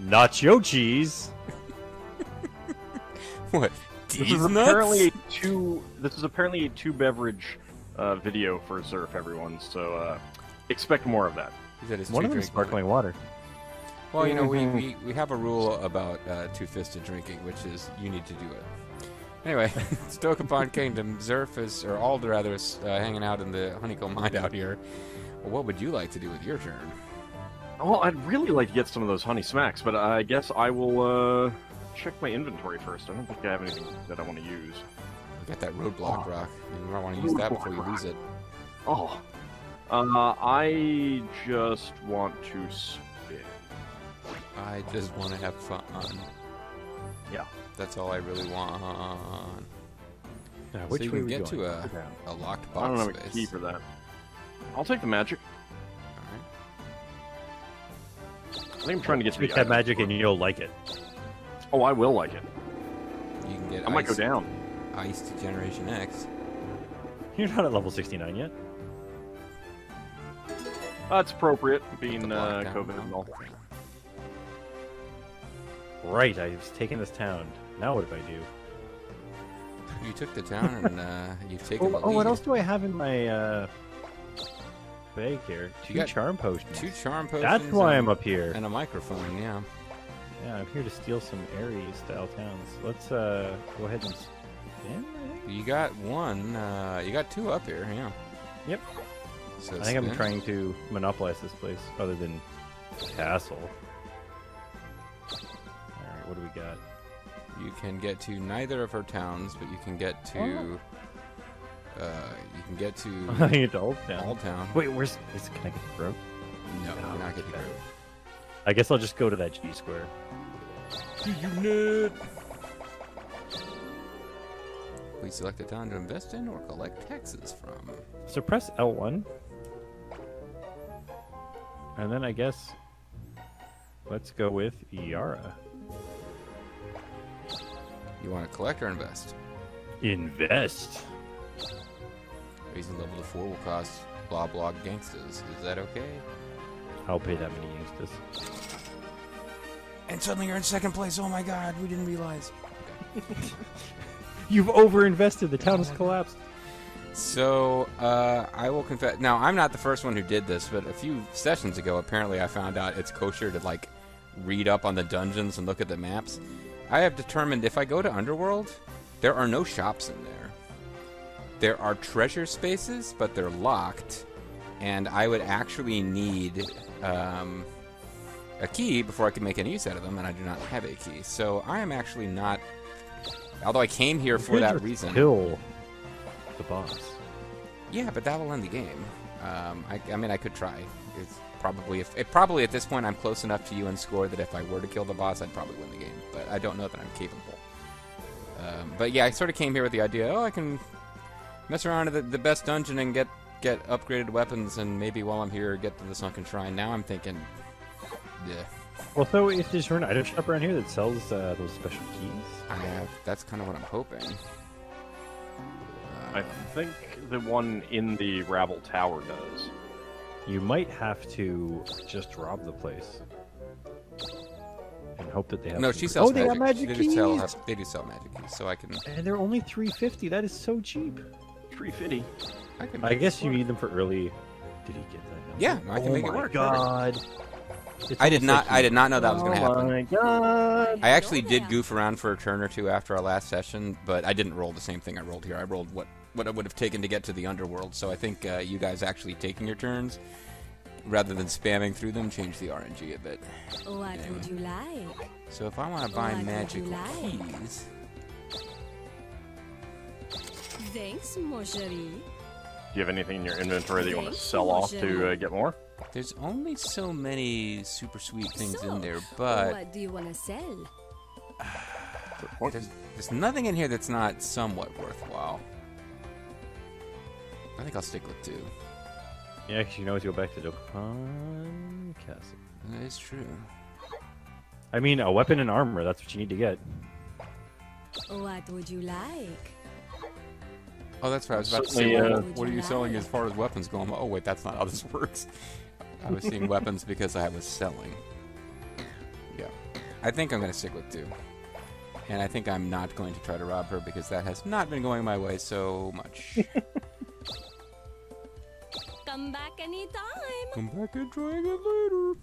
Nacho cheese. What? This is nuts? apparently a two. This is apparently a two beverage uh, video for Zerf, everyone. So uh, expect more of that. He One of them drink sparkling water. Well, you know, we, Mhm. we, we have a rule about uh, two-fisted drinking, which is you need to do it. Anyway, Dokapon Kingdom, Zerf is, or Alder rather, is uh, hanging out in the honeycomb mine out here. Well, what would you like to do with your turn? Well, I'd really like to get some of those honey smacks, but I guess I will uh, check my inventory first. I don't think I have anything that I want to use. We got that roadblock Oh. rock. You might want to use that before you Roadblock lose it. Oh, uh, I just want to spin. I just want to have fun. Yeah. That's all I really want. Uh, So which you way can we get going? to a, Okay. a locked box. I don't box have a key for that. I'll take the magic. I think I'm trying to get to Speak the that item. magic and you'll like it. Oh, I will like it. You can get I might go ice, down. ice to Generation X. You're not at level 69 yet. That's appropriate, being uh, block down. COVID and all. Right, I've taken this town. Now what do I do? You took the town and uh, you've taken Oh, the oh, what else do I have in my uh, bag here? You Two got charm potions. Two charm potions. That's why and, I'm up here. And a microphone, yeah. Yeah, I'm here to steal some Ares style towns. Let's uh, go ahead and spin. You got one. Uh, you got two up here, yeah. Yep. So I think I'm trying to monopolize this place, other than castle. All right, what do we got? You can get to neither of her towns, but you can get to. Uh, you can get to It's Old Town. All Town. Wait, where's is can I get broke? No, Oh, you're not getting okay. Grove. I guess I'll just go to that G square. You Unit. Please select a town to invest in or collect taxes from. So press L1. And then I guess let's go with Yara. You want to collect or invest? Invest. Raising level to four will cost blah blah gangstas. Is that okay? I'll pay that many youngsters. And suddenly you're in second place. Oh my god, we didn't realize. You've overinvested. The town has collapsed. So, uh, I will confess. Now, I'm not the first one who did this, but a few sessions ago, apparently, I found out it's kosher to like read up on the dungeons and look at the maps. I have determined if I go to Underworld, there are no shops in there. There are treasure spaces, but they're locked, and I would actually need um, a key before I can make any use out of them, and I do not have a key. So I am actually not. Although I came here for that reason. Kill the boss. Yeah, but that will end the game. Um, I, I mean, I could try. It's probably if it probably at this point I'm close enough to you in score that if I were to kill the boss, I'd probably win the game. But I don't know that I'm capable. Um, but yeah, I sort of came here with the idea. Oh, I can mess around in the, the best dungeon and get get upgraded weapons, and maybe while I'm here, get to the sunken shrine. Now I'm thinking, yeah, Well, so if there's an item shop around here that sells uh, those special keys, I have. That's kind of what I'm hoping. I Uh, think the one in the Rabble Tower does. you might have to just rob the place and hope that they have. no, she sells Oh, they magic. got magic they keys. do sell. They do sell magic keys, so I can. And they're only 350. That is so cheap. Tree Fitty. I can. I guess you need them for early. Did he get that? Yeah, I can oh make it my work. God. It's I did not. like I did not know that was going to happen. oh my god! I actually did goof around for a turn or two after our last session, but I didn't roll the same thing I rolled here. I rolled what what it would have taken to get to the underworld. So I think uh, you guys actually taking your turns rather than spamming through them changed the RNG a bit. What Yeah. would you like? So if I want to buy What would magical like? keys, Thanks, mon chéri. Do you have anything in your inventory that you want to sell off to uh, get more? there's only so many super sweet things So, in there, but what do you want to sell? there's there's nothing in here that's not somewhat worthwhile. I think I'll stick with two. Yeah, because you can always go back to Dokkan Castle. That is true. I mean, a weapon and armor. That's what you need to get. What would you like? Oh, that's right. I was about to Certainly, say, uh, what, what are you selling as far as weapons go? Oh, wait, that's not how this works. I was seeing weapons because I was selling. Yeah. I think I'm going to stick with two. And I think I'm not going to try to rob her because that has not been going my way so much. Come back anytime. Come back and try again later.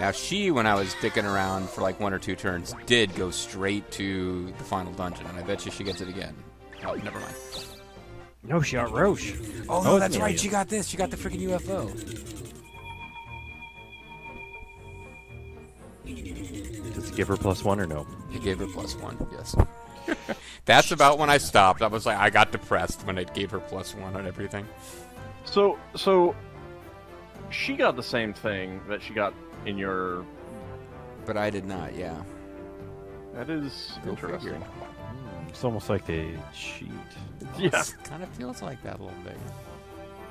Now she, when I was dicking around for like one or two turns, did go straight to the final dungeon, and I bet you she gets it again. Oh, never mind. No she got Roche. Oh, no, no, that's that's right, right. She got this. She got the freaking UFO. Does it give her plus one or no? It gave her plus one. Yes. that's about when I stopped. I was like, I got depressed when it gave her plus one on everything. So, so she got the same thing that she got in your. But I did not. Yeah. That is Go interesting. figure. Hmm, It's almost like they cheat. Yeah. Kind of feels like that a little bit.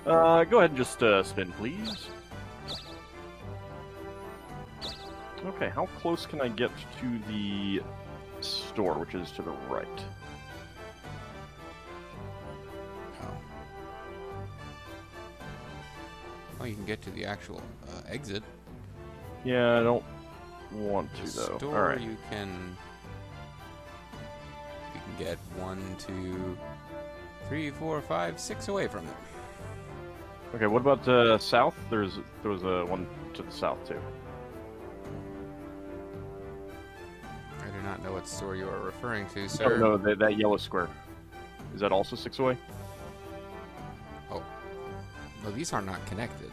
Uh, go ahead and just uh, spin, please. Okay, how close can I get to the store, which is to the right? Oh. Oh, you can get to the actual uh, exit. Yeah, I don't want to though. Store, All right. you can you can get one, two, three, four, five, six away from it. Okay, what about uh, south? There's there was a one to the south too. I do not know what store you are referring to, Oh, sir. no, that, that yellow square. Is that also six away? Oh, No, these are not connected.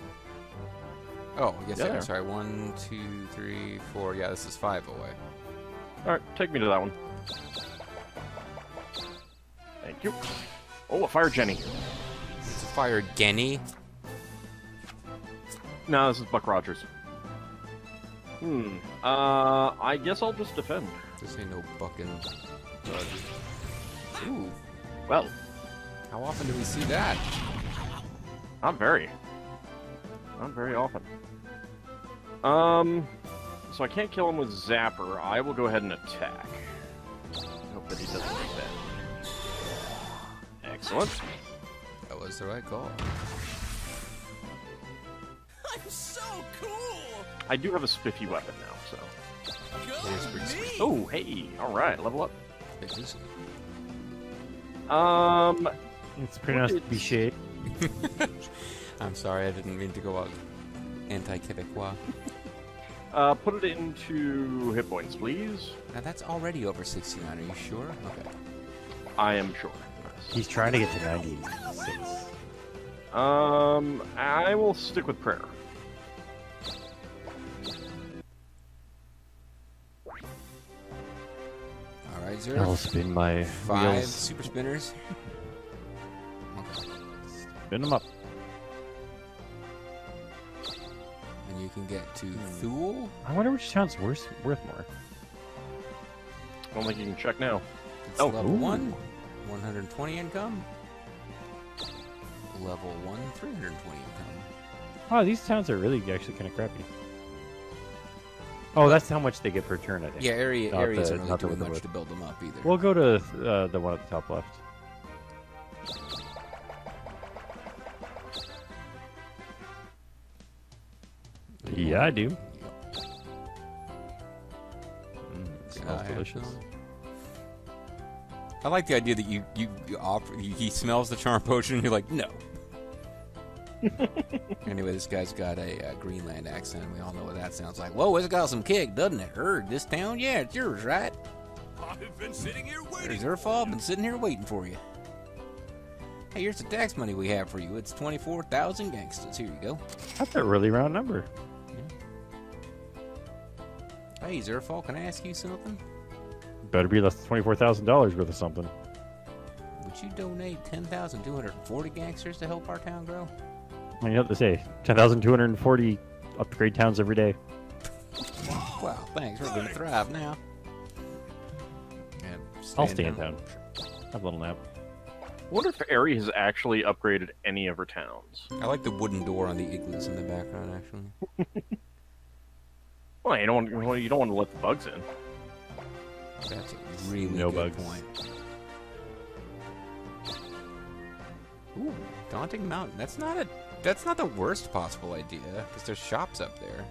Oh, yes, Yeah, yeah, sorry. One, two, three, four. Yeah, this is five away. All right, take me to that one. Thank you. Oh, a fire Jenny. It's a fire Genny. No, this is Buck Rogers. Hmm. Uh, I guess I'll just defend. This ain't no bucking. Ooh, Well, how often do we see that? not very. Not very often. Um, so I can't kill him with Zapper. I will go ahead and attack. Hope that he doesn't make that. Excellent. That was the right call. I'm so cool! I do have a spiffy weapon now, so. Go It is pretty me! sweet. Oh, hey! All right, level up. It is. Um, It's pronounced It's- Bichet. I'm sorry, I didn't mean to go out anti-Quebecois. uh, put it into hit points, please. Now that's already over 69. Are you sure? Okay. I am sure. He's trying to get to 96. Um, I will stick with prayer. All right, zero. I'll spin my Five wheels. super spinners. Okay. Spin them up. You can get to Hmm. Thule. I wonder which sounds worse, worth more. I don't think you can check now. It's Oh, level ooh. one, 120 income. Level one, 320 income. Oh, these towns are really actually kind of crappy. Oh, that's how much they get per turn, I think. Yeah, area Not area the- isn't really doing much to build them up either. We'll go to uh, the one at the top left. Yeah, I do. Yep. Mm, smells delicious. I like the idea that you you, you offer. He smells the charm potion, and you're like, no. anyway, this guy's got a uh, Greenland accent, and we all know what that sounds like. Whoa, it's got some kick, doesn't it? Heard this town? Yeah, it's yours, right? I've been sitting here waiting. There's Zerfall. Been sitting here waiting for you. Hey, here's the tax money we have for you. It's twenty-four thousand gangsters. Here you go. That's a really round number. Hey, Zerfall, can I ask you something? Better be less than twenty-four thousand dollars worth of something. Would you donate ten thousand two hundred and forty gangsters to help our town grow? I mean, you have to say ten thousand two hundred and forty upgrade towns every day. Wow, thanks. We're gonna thrive now. And I'll stay in town. Have a little nap. wonder if Eri has actually upgraded any of her towns. I like the wooden door on the igloos in the background, actually. Well, you don't want you don't want to let the bugs in. That's a really No good bugs. point. Ooh, daunting mountain. That's not a. That's not the worst possible idea because there's shops up there.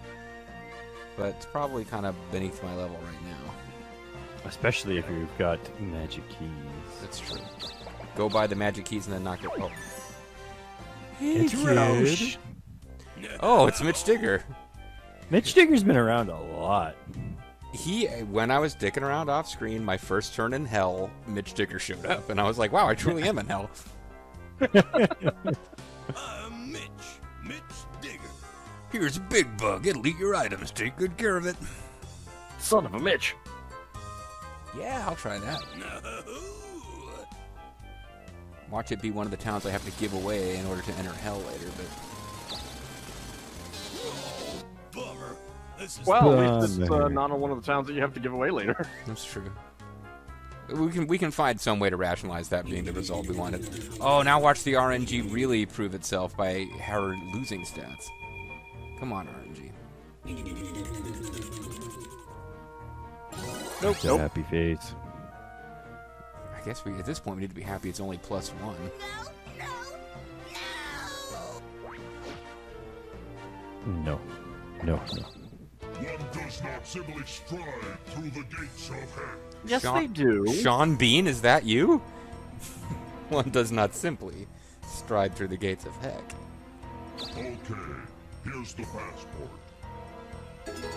but it's probably kind of beneath my level right now. Especially if you've got magic keys. That's true. Go buy the magic keys and then knock it. Oh, It's Roche. oh it's Mitch Digger. Mitch Digger's been around a lot. He, when I was dicking around off screen, my first turn in hell, Mitch Digger showed up, and I was like, "Wow, I truly am in hell." I'm Mitch. Mitch Digger. Here's a big bug. It'll eat your items. Take good care of it. Son of a Mitch. Yeah, I'll try that. No. Watch it be one of the towns I have to give away in order to enter hell later, but Well, at least it's uh, not on one of the towns that you have to give away later. that's true. We can we can find some way to rationalize that being the result we wanted. Oh, now watch the RNG really prove itself by her losing stats. Come on, RNG. Nope. It's a Nope. happy face. I guess we at this point we need to be happy it's only plus one. No, No. No, no. One does not simply stride through the gates of heaven. Yes, Sean- they do. Sean Bean, is that you? one does not simply stride through the gates of heck. Okay, here's the passport.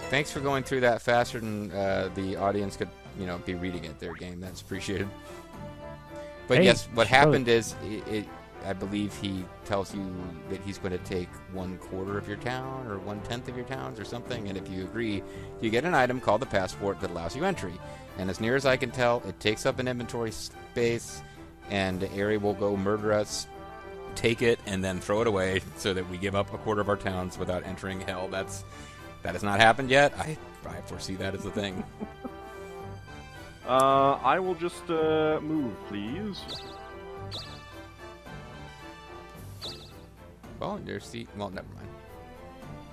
Thanks for going through that faster than uh, the audience could, you know, be reading it. Their game, that's appreciated. But Hey, yes, what happened is, it, it, I believe he tells you that he's going to take one quarter of your town or one tenth of your towns or something, and if you agree, you get an item called the passport that allows you entry. And as near as I can tell, it takes up an inventory space, and Eri will go murder us, take it, and then throw it away so that we give up a quarter of our towns without entering hell. That's that has not happened yet. I I foresee that as a thing. Uh, I will just uh, move, please. Well, there's the well, never mind.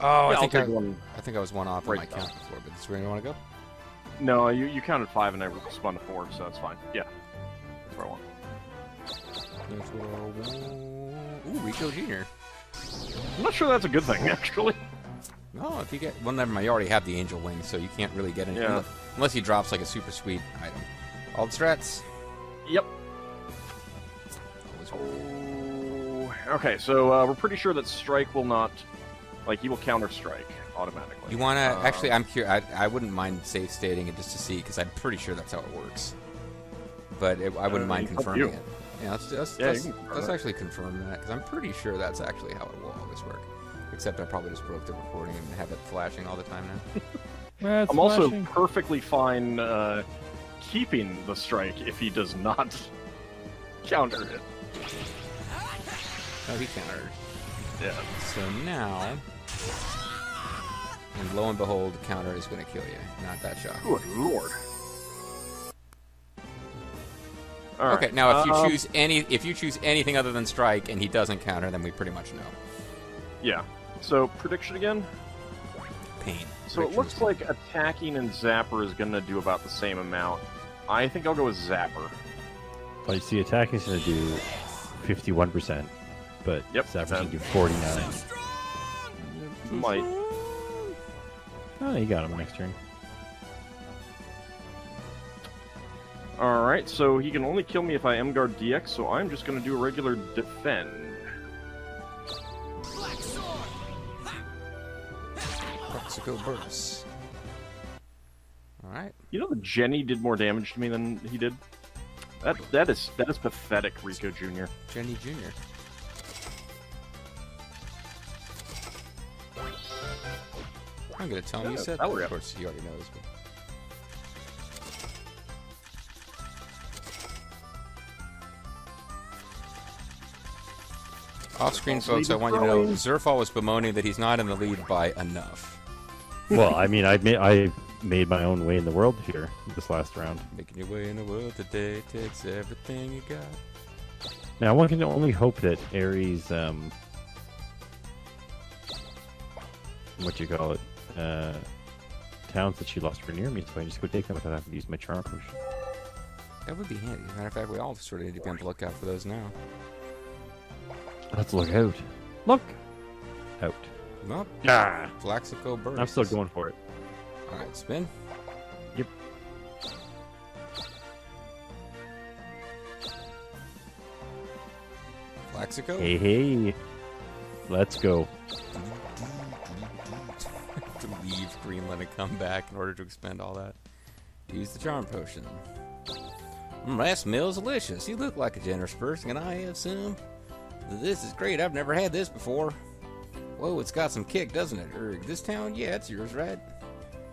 Oh, Yeah, I think I, one. I think I was one off on Right my count before, but this is where you want to go. No, you, you counted five and I spun to four, so that's fine. Yeah. That's where I want. That's where I want- Ooh, Rico Jr. I'm not sure that's a good thing, actually. No, if you get well, never mind. You already have the angel wings, so you can't really get any Yeah. unless he drops like a super sweet item. All the strats. Yep. Always. Okay, so uh, we're pretty sure that strike will not, like, he will counter strike automatically. You want to Uh, actually? I'm curious. I, I wouldn't mind safe stating it just to see because I'm pretty sure that's how it works. But it, I wouldn't Uh, mind it's up to confirming you. it. Yeah, let's, let's, Yeah, let's, confirm let's actually confirm that because I'm pretty sure that's actually how it will always work. Except I probably just broke the recording and have it flashing all the time now. That's I'm also flashing. perfectly fine uh, keeping the strike if he does not counter it. Oh, he countered. Yeah. So now, and lo and behold, counter is going to kill you. Not that shot. Good lord. All right, Okay, now if you um, choose any, if you choose anything other than strike and he doesn't counter, then we pretty much know. Yeah. So, prediction again? Pain. So it looks is- like attacking and Zapper is going to do about the same amount. I think I'll go with Zapper. Well, you see, attacking is going to do 51%, but Yep, Zapper's that- going do 49 Might. Oh, you got him next turn. Alright, so he can only kill me if I M Guard DX, so I'm just going to do a regular defend. Black sword. Toxico burst. All right. You know that Jenny did more damage to me than he did? That that is that is pathetic, Rico Jr. Jenny Jr. I'm gonna tell him you said that that. Of course, he already knows. But... Off-screen, folks, I want you to know throwing. Zerfall was bemoaning that he's not in the lead by enough. well, I mean, I made I made my own way in the world here this last round. Making your way in the world today takes everything you got. Now, one can only hope that Eri's, um, what you call it, uh, towns that she lost were near me, so I can just go take them without having to use my charm potion. That would be handy. Matter of fact, we all sort of need to be on the lookout for those now. Let's look out. Look out. Nope. Ah, Flaxico burst. I'm still going for it. Alright, spin. Yep. Flaxico. Hey, hey. Let's go. To leave Greenland and come back in order to expend all that. Use the charm potion. Mm, last meal's delicious. You look like a generous person. Can I have some? This is great. I've never had this before. Whoa, it's got some kick, doesn't it? Er, this town? Yeah, it's yours, right?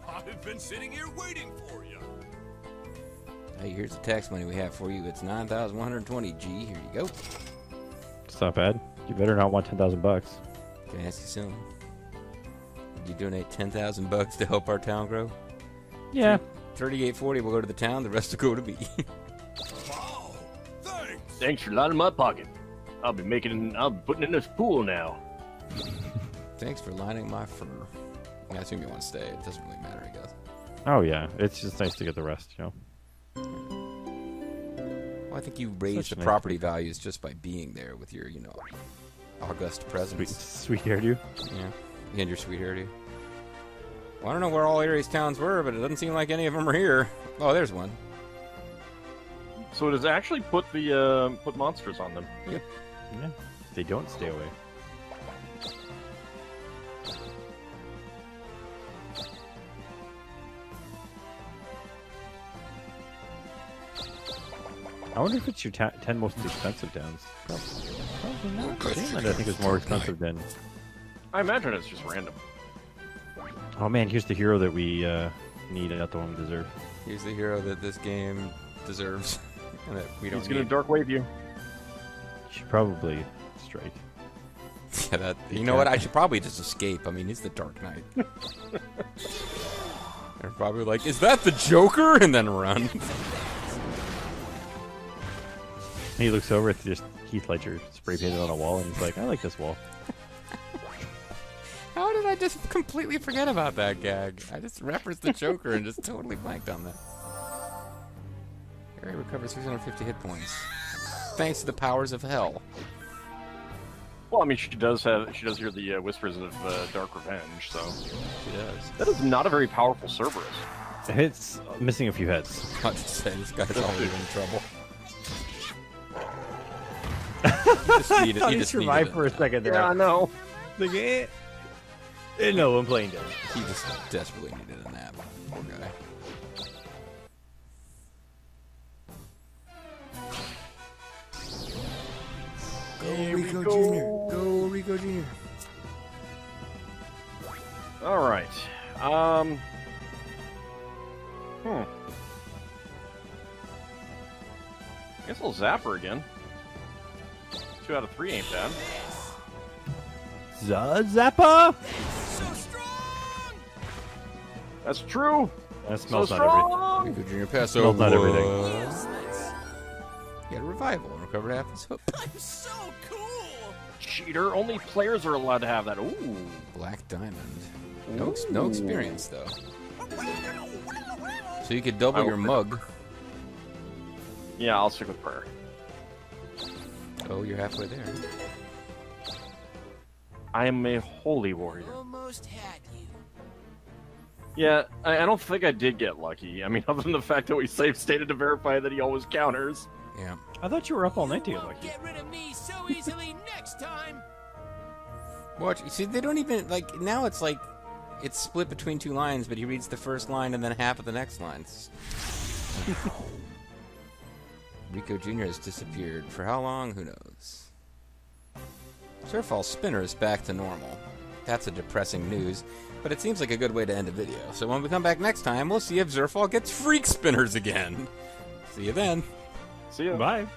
I've been sitting here waiting for you. Hey, here's the tax money we have for you. It's 9,120 G. Here you go. It's not bad. You better not want 10,000 bucks. Can I ask you something? Would you donate 10,000 bucks to help our town grow? Yeah. 3840 will go to the town, the rest will go to me. Wow. Thanks. Thanks for lining my pocket. I'll be making. I'll be putting in this pool now. Thanks for lining my fur. I assume you want to stay. It doesn't really matter, I guess. Oh, yeah. It's just nice to get the rest, you know? Well, I think you raised Such the a nice property values just by being there with your, you know, august Sweet, presence. sweet hairdo. Yeah, and your sweet. Well, I don't know where all Eri's towns were, but it doesn't seem like any of them are here. Oh, there's one. So it has actually put the uh, put monsters on them. Yeah. They don't stay away. I wonder if it's your ta- 10 most expensive towns. Probably, probably not. Greenland, I think, is more expensive than. I imagine it's just random. Oh man, here's the hero that we uh, need and not the one we deserve. He's the hero that this game deserves, and that we don't He's gonna need. dark wave you. You should probably strike. Yeah, that, you know what? I should probably just escape. I mean, he's the Dark Knight. They're probably like, "Is that the Joker?" and then run. He looks over at just Heath Ledger spray painted on a wall, and he's like, "I like this wall." How did I just completely forget about that gag? I just referenced the Joker and just totally blanked on that. Harry recovers 650 hit points. Thanks to the powers of hell. Well, I mean, she does have. She does hear the uh, whispers of uh, dark revenge. So She does. that is not a very powerful Cerberus. It's missing a few heads. I'll just say this guy's already in trouble. you just needed, you just needed it. second there. Yeah, I know. Like, eh. Eh, no, I'm playing dead. He just desperately needed a nap. Poor guy. Go Rico Jr. Go Rico Jr. All right. Um. Hmm. I guess I'll zapper again. Two out of three ain't bad. Zappa. That's true. That So smells not everything. strong. Rico Jr. pass Smells over. not everything. He had a revival and recovered half his hook. I'm so cool. Cheater. Only players are allowed to have that. Ooh. Black Diamond. No, ex- no experience though. So you could double your mug. Yeah, I'll stick with prayer. Oh, you're halfway there. I am a holy warrior. Almost had you. Yeah, I, I don't think I did get lucky. I mean, other than the fact that we save stated to verify that he always counters. Yeah. I thought you were up all night to get lucky. Get rid of me so easily next time. Watch. You see, they don't even like now. It's like it's split between two lines, but he reads the first line and then half of the next lines. Rico Jr. has disappeared. For how long? Who knows? Zerfall Spinner is back to normal. That's a depressing news, but it seems like a good way to end a video. So when we come back next time, we'll see if Zerfall gets freak spinners again. See you then. See you. Bye.